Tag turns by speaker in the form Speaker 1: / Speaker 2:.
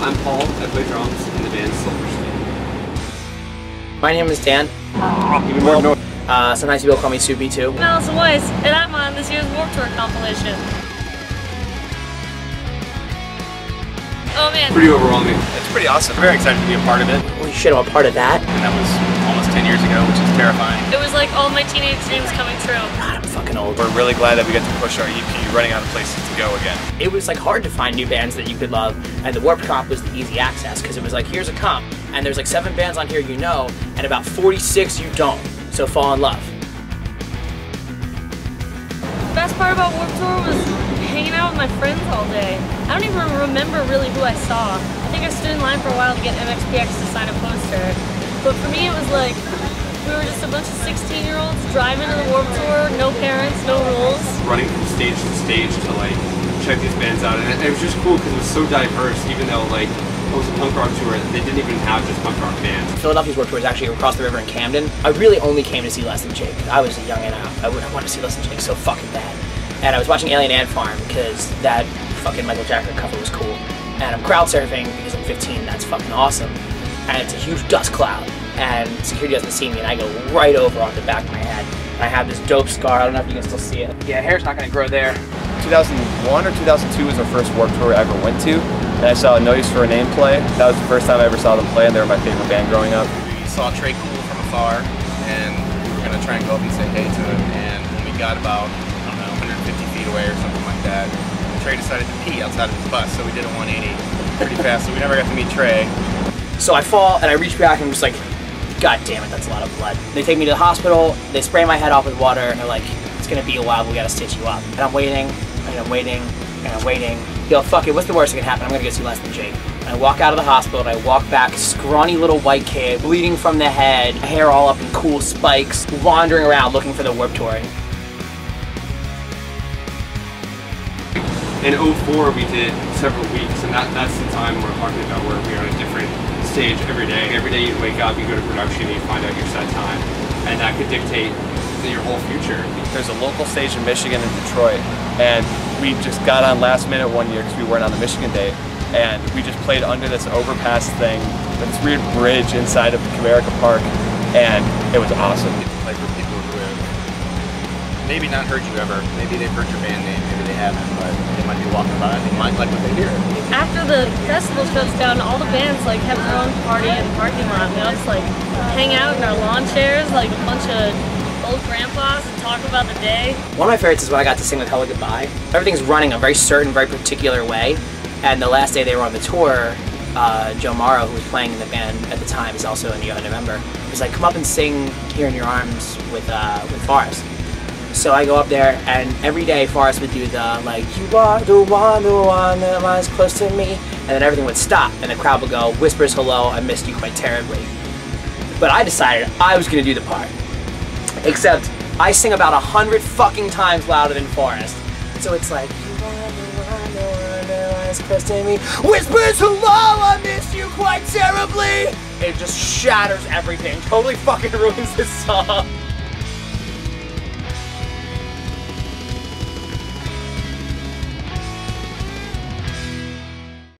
Speaker 1: I'm Paul. I play drums in the band Silverstein.
Speaker 2: My name is Dan.
Speaker 1: Even more
Speaker 2: Well, uh, sometimes people call me Soupy too.
Speaker 3: I'm Allison Weiss, and I'm on this year's Warped Tour compilation. Oh man.
Speaker 1: Pretty overwhelming.
Speaker 4: It's pretty awesome. Very excited to be a part of it.
Speaker 2: Holy shit, I'm a part of that.
Speaker 4: And that was almost 10 years ago, which is terrifying.
Speaker 3: It was like all my teenage dreams coming true.
Speaker 2: God, I'm fucking old.
Speaker 4: We're really glad that we get to push our EP running out of places to go again.
Speaker 2: It was like hard to find new bands that you could love, and the Warped Comp was the easy access because it was like, here's a comp, and there's like seven bands on here you know, and about 46 you don't. So fall in love.
Speaker 3: The best part about Warped Tour was hanging out with my friends all day. I don't even remember really who I saw. I think I stood in line for a while to get MXPX to sign a poster. But for me, it was like we were just a bunch of 16 year olds driving to the Warped Tour, no parents, no rules.
Speaker 1: Running from stage to stage to like check these bands out, and it, it was just cool because it was so diverse. Even though like it was a punk rock tour, they didn't even have just punk rock bands.
Speaker 2: Philadelphia's Warped Tour is actually across the river in Camden. I really only came to see Less Than Jake. Because I was a young and out. I would have wanted to see Less Than Jake so fucking bad. And I was watching Alien Ant Farm because that fucking Michael Jackson cover was cool. And I'm crowd surfing because I'm 15. That's fucking awesome. And it's a huge dust cloud. And security doesn't see me, and I go right over on the back of my head. I have this dope scar. I don't know if you can still see it. Yeah, hair's not gonna grow there.
Speaker 5: 2001 or 2002 was our first Warped Tour I ever went to, and I saw No Use for a Name play. That was the first time I ever saw them play, and they were my favorite band growing up.
Speaker 4: We saw Tré Cool from afar, and we were going to try and go up and say hey to him. And when we got about, I don't know, 150 feet away or something like that, Tré decided to pee outside of his bus, so we did a 180 pretty fast, so we never got to meet Tré.
Speaker 2: So I fall and I reach back and I'm just like, God damn it, that's a lot of blood. They take me to the hospital, they spray my head off with water, and they're like, it's gonna be a while, we gotta stitch you up. And I'm waiting, and I'm waiting, and I'm waiting. Yo, fuck it, what's the worst that can happen? I'm gonna get see Less Than Jake. And I walk out of the hospital and I walk back, scrawny little white kid, bleeding from the head, hair all up in cool spikes, wandering around looking for the warp tour.
Speaker 1: In 04, we did several weeks, and that, that's the time we're talking about where we are on a different stage every day. Every day you wake up, you go to production, you find out your set time, and that could dictate your whole future.
Speaker 5: There's a local stage in Michigan and Detroit, and we just got on last minute one year because we weren't on the Michigan date, and we just played under this overpass thing, this weird bridge inside of the Comerica Park, and it was awesome.
Speaker 4: Like for people who have maybe not heard you ever, maybe they've heard your band name, might be walking by and they might like what they hear.
Speaker 3: After the festival shuts down, all the bands like have their own party in the parking lot. We all just like hang out in our lawn chairs like a bunch of old grandpas and talk about the day.
Speaker 2: One of my favorites is when I got to sing with Hellogoodbye. Everything's running a very certain, very particular way. And the last day they were on the tour, uh, Joe Morrow, who was playing in the band at the time, is also a Neo member, was like, come up and sing Here in Your Arms with, uh, with Forrest. So I go up there, and every day Forrest would do the, like, you are the one, the one that lies close to me. And then everything would stop, and the crowd would go, whispers hello, I missed you quite terribly. But I decided I was gonna do the part. Except I sing about a hundred fucking times louder than Forrest. So it's like, you are the one, the one that lies close to me. Whispers hello, I miss you quite terribly. It just shatters everything. Totally fucking ruins this song.